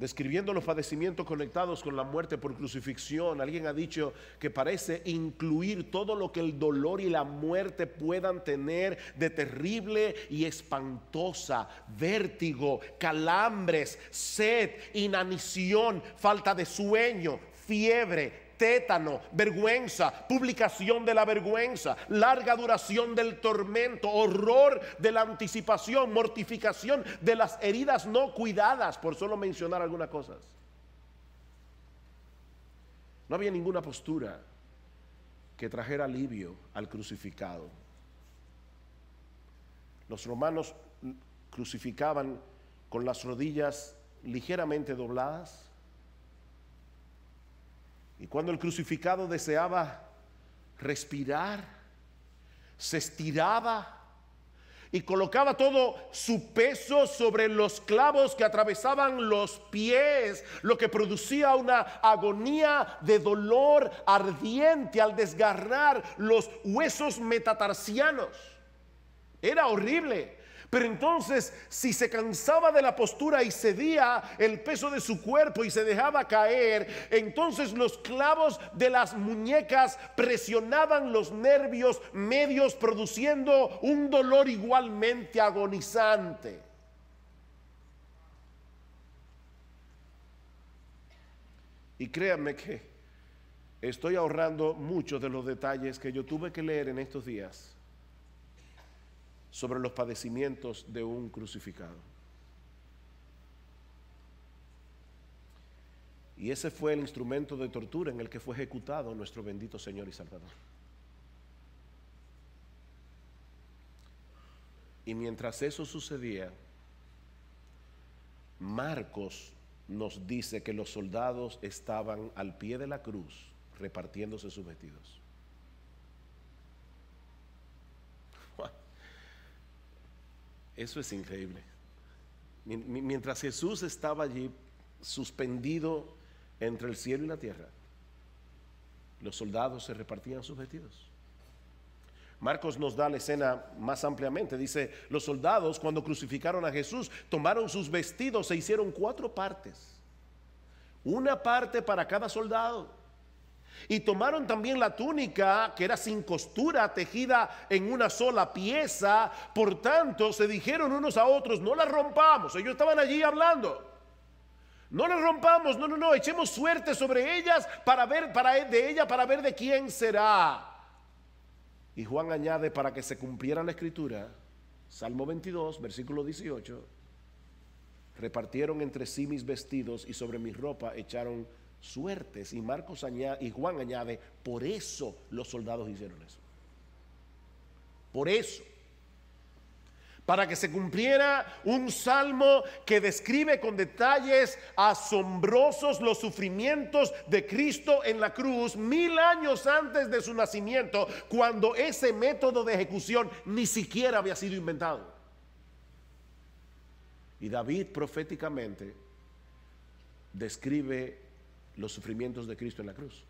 describiendo los padecimientos conectados con la muerte por crucifixión, alguien ha dicho que parece incluir todo lo que el dolor y la muerte puedan tener de terrible y espantosa, vértigo, calambres, sed, inanición, falta de sueño, fiebre, tétano, vergüenza, publicación de la vergüenza, larga duración del tormento, horror de la anticipación, mortificación de las heridas no cuidadas, por solo mencionar algunas cosas. No había ninguna postura que trajera alivio al crucificado. Los romanos crucificaban con las rodillas ligeramente dobladas y cuando el crucificado deseaba respirar, se estiraba y colocaba todo su peso sobre los clavos que atravesaban los pies, lo que producía una agonía de dolor ardiente al desgarrar los huesos metatarsianos. Era horrible. Pero entonces, si se cansaba de la postura y cedía el peso de su cuerpo y se dejaba caer, entonces los clavos de las muñecas presionaban los nervios medios, produciendo un dolor igualmente agonizante. Y créanme que estoy ahorrando muchos de los detalles que yo tuve que leer en estos días sobre los padecimientos de un crucificado. Y ese fue el instrumento de tortura en el que fue ejecutado nuestro bendito Señor y Salvador. Y mientras eso sucedía, Marcos nos dice que los soldados estaban al pie de la cruz repartiéndose sus vestidos. Eso es increíble. Mientras Jesús estaba allí suspendido entre el cielo y la tierra, los soldados se repartían sus vestidos. Marcos nos da la escena más ampliamente. Dice, los soldados cuando crucificaron a Jesús tomaron sus vestidos e hicieron cuatro partes. Una parte para cada soldado. Y tomaron también la túnica que era sin costura, tejida en una sola pieza. Por tanto, se dijeron unos a otros, no la rompamos. Ellos estaban allí hablando. No la rompamos, no, no, no, echemos suerte sobre ellas para ver para de ella para ver de quién será. Y Juan añade para que se cumpliera la escritura, Salmo 22, versículo 18, repartieron entre sí mis vestidos y sobre mi ropa echaron suertes. Y Marcos añade, y Juan añade, por eso los soldados hicieron eso. Por eso. Para que se cumpliera un salmo que describe con detalles asombrosos los sufrimientos de Cristo en la cruz mil años antes de su nacimiento, cuando ese método de ejecución ni siquiera había sido inventado. Y David proféticamente describe los sufrimientos de Cristo en la cruz.